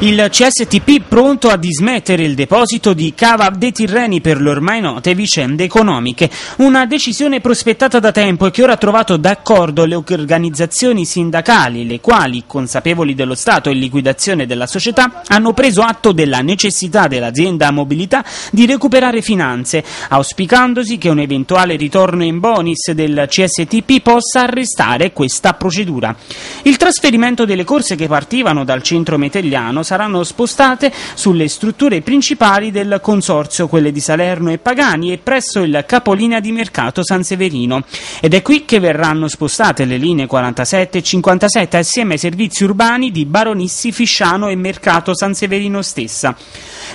Il CSTP pronto a dismettere il deposito di Cava dei Tirreni per le ormai note vicende economiche. Una decisione prospettata da tempo e che ora ha trovato d'accordo le organizzazioni sindacali, le quali, consapevoli dello stato e liquidazione della società, hanno preso atto della necessità dell'azienda mobilità di recuperare finanze, auspicandosi che un eventuale ritorno in bonus del CSTP possa arrestare questa procedura. Il trasferimento delle corse che partivano dal centro metelliano saranno spostate sulle strutture principali del consorzio, quelle di Salerno e Pagani, e presso il capolinea di mercato San Severino. Ed è qui che verranno spostate le linee 47 e 57 assieme ai servizi urbani di Baronissi, Fisciano e Mercato San Severino stessa.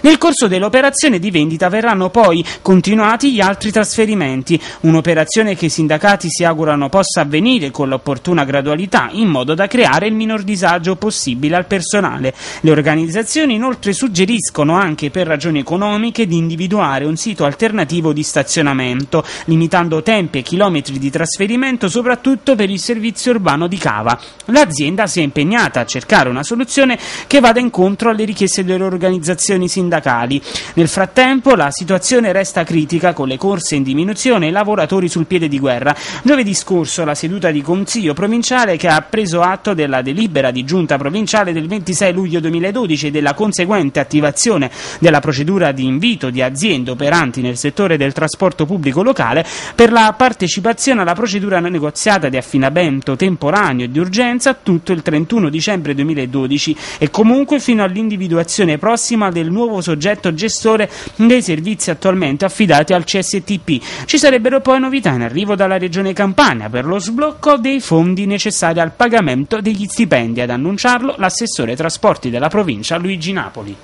Nel corso dell'operazione di vendita verranno poi continuati gli altri trasferimenti, un'operazione che i sindacati si augurano possa avvenire con l'opportuna gradualità in modo da creare il minor disagio possibile al personale. Le organizzazioni inoltre suggeriscono anche per ragioni economiche di individuare un sito alternativo di stazionamento, limitando tempi e chilometri di trasferimento soprattutto per il servizio urbano di Cava. L'azienda si è impegnata a cercare una soluzione che vada incontro alle richieste delle organizzazioni sindacali. Nel frattempo la situazione resta critica con le corse in diminuzione e i lavoratori sul piede di guerra. Giovedì scorso la seduta di Consiglio provinciale che ha preso atto della delibera di giunta provinciale del 26 luglio 2012 2012 e della conseguente attivazione della procedura di invito di aziende operanti nel settore del trasporto pubblico locale per la partecipazione alla procedura negoziata di affinamento temporaneo e di urgenza tutto il 31 dicembre 2012 e comunque fino all'individuazione prossima del nuovo soggetto gestore dei servizi attualmente affidati al CSTP. Ci sarebbero poi novità in arrivo dalla Regione Campania per lo sblocco dei fondi necessari al pagamento degli stipendi. Ad annunciarlo l'assessore trasporti della provincia Luigi Napoli.